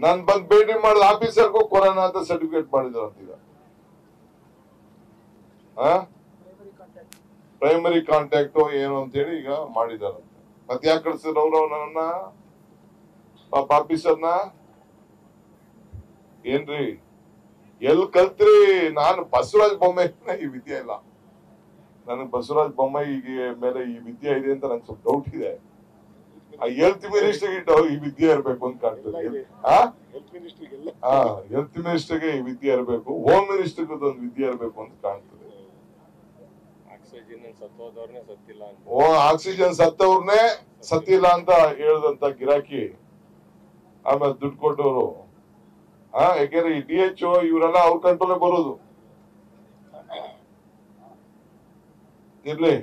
ನಾನ್ ಬಂದ್ ಭೇಟಿ ಮಾಡಿದ ಆಫೀಸರ್ಗೂ ಕೊರೋನಾ ಅಂತ ಸರ್ಟಿಫಿಕೇಟ್ ಮಾಡಿದ್ರು ಈಗ ಪ್ರೈಮರಿ ಕಾಂಟ್ಯಾಕ್ಟ್ ಏನು ಅಂತ ಹೇಳಿ ಈಗ ಮಾಡಿದಾರಂತೆ ಮತ್ತೆ ಯಾಕೆ ಕಳ್ಸಿದ್ರು ಅವ್ರು ನನ್ನ ಪಾಪ ಆಫೀಸರ್ನ? ಏನ್ರಿ? ಎಲ್ ಕಲ್ತ್ರಿ? ನಾನು ಬಸವರಾಜ್ ಬೊಮ್ಮೆ ಈ ವಿದ್ಯೆ ಇಲ್ಲ. ನನಗೆ ಬಸವರಾಜ್ ಈಗ ಮೇಲೆ ಈ ವಿದ್ಯೆ ಇದೆ ಅಂತ ನಂಗೆ ಸ್ವಲ್ಪ ಡೌಟ್ ಇದೆ. ಹೆಲ್ತ್ ಮಿನಿಸ್ಟರ್ಗೆ ಈ ವಿದ್ಯೆ ಇರ್ಬೇಕು ಅಂತ ಕಾಣ್ತದೆ. ಆ? ಹೆಲ್ತ್ ಮಿನಿಸ್ಟರ್ಗೆ ಈ ವಿದ್ಯೆ ಇರಬೇಕು ಹೋಮ್ ಮಿನಿಸ್ಟರ್ಗೆ ಒಂದು ವಿದ್ಯೆ ಇರಬೇಕು ಅಂತ ಕಾಣ್ತದೆ. ಆಕ್ಸಿಜನ್ ಸತ್ತೋದವ್ರನ್ನೇ ಸತ್ತಿಲ್ಲ ಅಂತ. ಓ ಆಕ್ಸಿಜನ್ ಸತ್ತವ್ರನ್ನೇ ಸತ್ತಿಲ್ಲ ಅಂತ ಹೇಳದಂತ ಗಿರಾಕಿ ಆಮೇಲೆ ದುಡ್ಡು ಕೊಟ್ಟವರು. ಆ ಯಾಕೆಂದ್ರೆ ಈ ಡಿ ಎಚ್ ಇವರೆಲ್ಲ ಅವ್ರ ಕಂಟ್ರೋಲ್ ಬರೋದು. ಇರ್ಲಿ.